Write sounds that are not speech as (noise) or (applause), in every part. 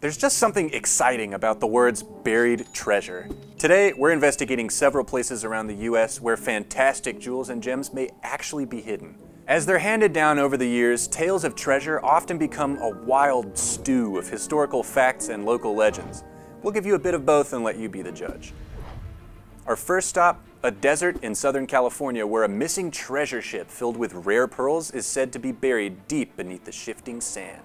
There's just something exciting about the words buried treasure. Today, we're investigating several places around the US where fantastic jewels and gems may actually be hidden. As they're handed down over the years, tales of treasure often become a wild stew of historical facts and local legends. We'll give you a bit of both and let you be the judge. Our first stop, a desert in Southern California where a missing treasure ship filled with rare pearls is said to be buried deep beneath the shifting sand.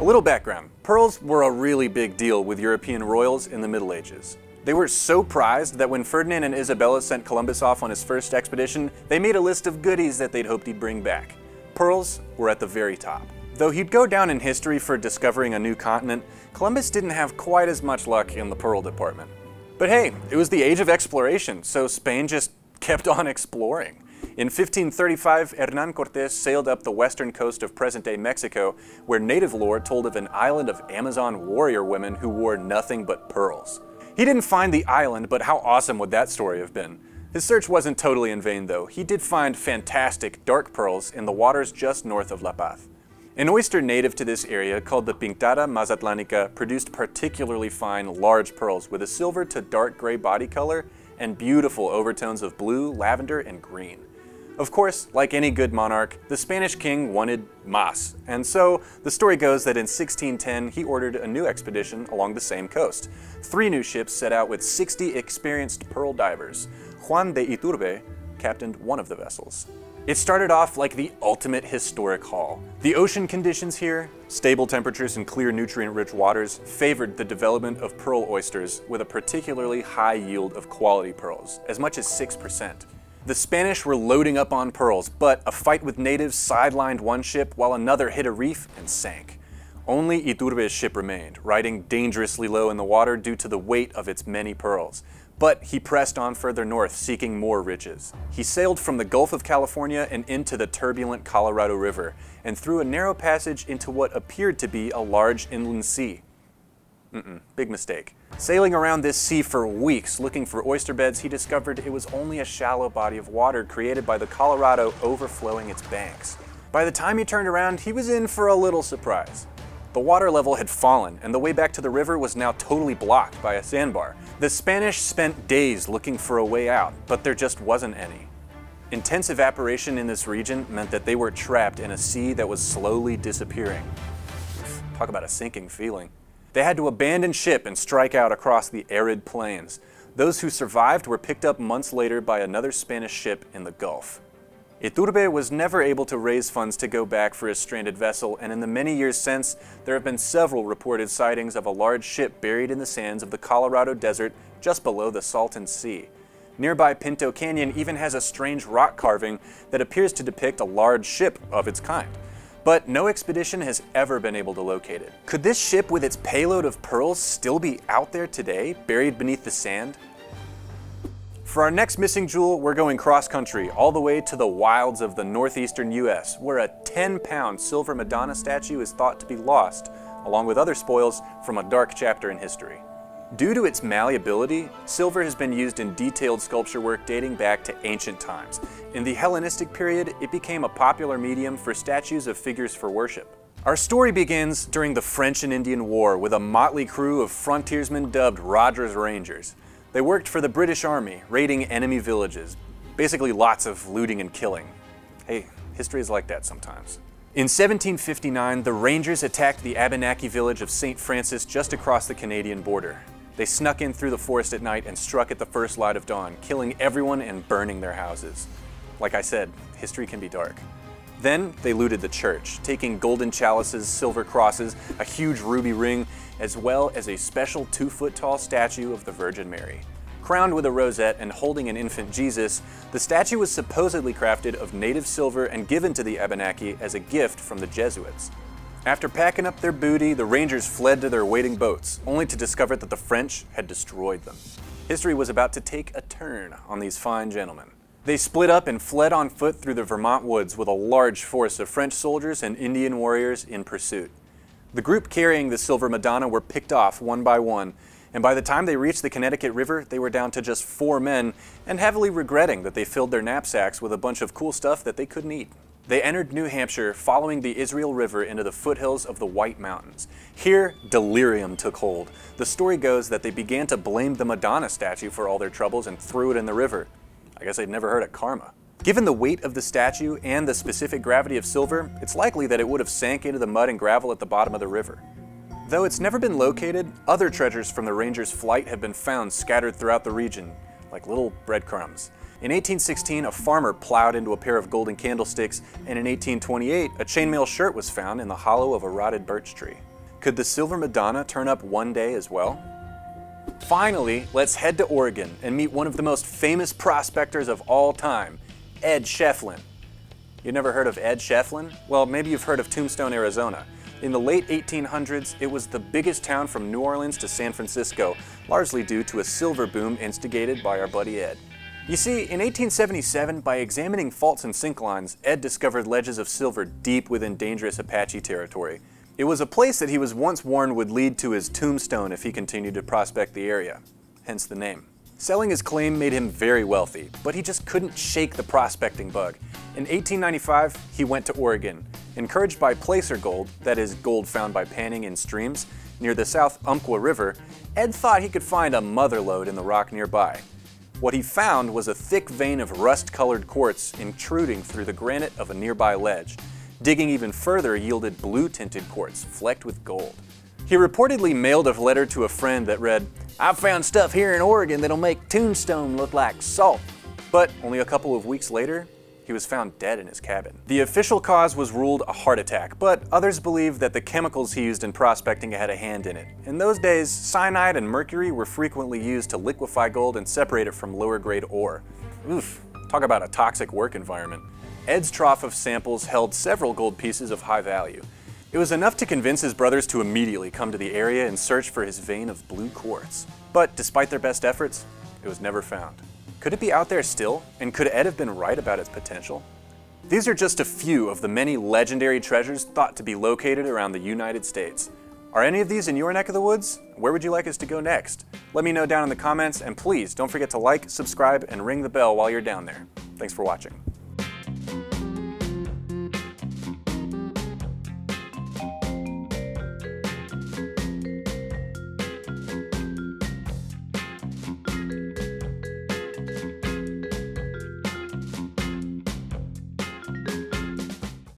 A little background. Pearls were a really big deal with European royals in the Middle Ages. They were so prized that when Ferdinand and Isabella sent Columbus off on his first expedition, they made a list of goodies that they'd hoped he'd bring back. Pearls were at the very top. Though he'd go down in history for discovering a new continent, Columbus didn't have quite as much luck in the pearl department. But hey, it was the age of exploration, so Spain just (laughs) kept on exploring. In 1535, Hernan Cortes sailed up the western coast of present-day Mexico, where native lore told of an island of Amazon warrior women who wore nothing but pearls. He didn't find the island, but how awesome would that story have been? His search wasn't totally in vain though. He did find fantastic dark pearls in the waters just north of La Paz. An oyster native to this area called the Pinctada mazatlanica produced particularly fine large pearls with a silver to dark gray body color and beautiful overtones of blue, lavender, and green. Of course, like any good monarch, the Spanish king wanted mas, and so the story goes that in 1610 he ordered a new expedition along the same coast. Three new ships set out with 60 experienced pearl divers. Juan de Iturbe captained one of the vessels. It started off like the ultimate historic haul. The ocean conditions here, stable temperatures and clear nutrient-rich waters, favored the development of pearl oysters with a particularly high yield of quality pearls, as much as 6%. The Spanish were loading up on pearls, but a fight with natives sidelined one ship while another hit a reef and sank. Only Iturbe's ship remained, riding dangerously low in the water due to the weight of its many pearls. But he pressed on further north, seeking more riches. He sailed from the Gulf of California and into the turbulent Colorado River, and through a narrow passage into what appeared to be a large inland sea. Mm-mm, big mistake. Sailing around this sea for weeks looking for oyster beds, he discovered it was only a shallow body of water created by the Colorado overflowing its banks. By the time he turned around, he was in for a little surprise. The water level had fallen, and the way back to the river was now totally blocked by a sandbar. The Spanish spent days looking for a way out, but there just wasn't any. Intense evaporation in this region meant that they were trapped in a sea that was slowly disappearing. Talk about a sinking feeling. They had to abandon ship and strike out across the arid plains. Those who survived were picked up months later by another Spanish ship in the Gulf. Iturbe was never able to raise funds to go back for his stranded vessel, and in the many years since, there have been several reported sightings of a large ship buried in the sands of the Colorado Desert just below the Salton Sea. Nearby Pinto Canyon even has a strange rock carving that appears to depict a large ship of its kind but no expedition has ever been able to locate it. Could this ship with its payload of pearls still be out there today, buried beneath the sand? For our next missing jewel, we're going cross-country, all the way to the wilds of the northeastern US, where a 10-pound silver Madonna statue is thought to be lost, along with other spoils from a dark chapter in history. Due to its malleability, silver has been used in detailed sculpture work dating back to ancient times. In the Hellenistic period, it became a popular medium for statues of figures for worship. Our story begins during the French and Indian War with a motley crew of frontiersmen dubbed Rogers Rangers. They worked for the British Army, raiding enemy villages. Basically lots of looting and killing. Hey, history is like that sometimes. In 1759, the Rangers attacked the Abenaki village of St. Francis just across the Canadian border. They snuck in through the forest at night and struck at the first light of dawn, killing everyone and burning their houses. Like I said, history can be dark. Then they looted the church, taking golden chalices, silver crosses, a huge ruby ring, as well as a special two foot tall statue of the Virgin Mary. Crowned with a rosette and holding an infant Jesus, the statue was supposedly crafted of native silver and given to the Abenaki as a gift from the Jesuits. After packing up their booty, the Rangers fled to their waiting boats, only to discover that the French had destroyed them. History was about to take a turn on these fine gentlemen. They split up and fled on foot through the Vermont woods with a large force of French soldiers and Indian warriors in pursuit. The group carrying the Silver Madonna were picked off one by one, and by the time they reached the Connecticut River, they were down to just four men and heavily regretting that they filled their knapsacks with a bunch of cool stuff that they couldn't eat. They entered New Hampshire following the Israel River into the foothills of the White Mountains. Here, delirium took hold. The story goes that they began to blame the Madonna statue for all their troubles and threw it in the river. I guess they'd never heard of karma. Given the weight of the statue and the specific gravity of silver, it's likely that it would have sank into the mud and gravel at the bottom of the river. Though it's never been located, other treasures from the Ranger's flight have been found scattered throughout the region, like little breadcrumbs. In 1816, a farmer plowed into a pair of golden candlesticks, and in 1828, a chainmail shirt was found in the hollow of a rotted birch tree. Could the Silver Madonna turn up one day as well? Finally, let's head to Oregon and meet one of the most famous prospectors of all time, Ed Schieffelin. You never heard of Ed Schieffelin? Well, maybe you've heard of Tombstone, Arizona. In the late 1800s, it was the biggest town from New Orleans to San Francisco, largely due to a silver boom instigated by our buddy Ed. You see, in 1877, by examining faults and lines, Ed discovered ledges of silver deep within dangerous Apache territory. It was a place that he was once warned would lead to his tombstone if he continued to prospect the area, hence the name. Selling his claim made him very wealthy, but he just couldn't shake the prospecting bug. In 1895, he went to Oregon. Encouraged by placer gold, that is, gold found by panning in streams, near the South Umpqua River, Ed thought he could find a mother lode in the rock nearby. What he found was a thick vein of rust-colored quartz intruding through the granite of a nearby ledge. Digging even further yielded blue-tinted quartz flecked with gold. He reportedly mailed a letter to a friend that read, I found stuff here in Oregon that'll make Tombstone look like salt. But only a couple of weeks later, he was found dead in his cabin. The official cause was ruled a heart attack, but others believe that the chemicals he used in prospecting had a hand in it. In those days, cyanide and mercury were frequently used to liquefy gold and separate it from lower grade ore. Oof, talk about a toxic work environment. Ed's trough of samples held several gold pieces of high value. It was enough to convince his brothers to immediately come to the area and search for his vein of blue quartz. But despite their best efforts, it was never found. Could it be out there still? And could Ed have been right about its potential? These are just a few of the many legendary treasures thought to be located around the United States. Are any of these in your neck of the woods? Where would you like us to go next? Let me know down in the comments, and please don't forget to like, subscribe, and ring the bell while you're down there. Thanks for watching.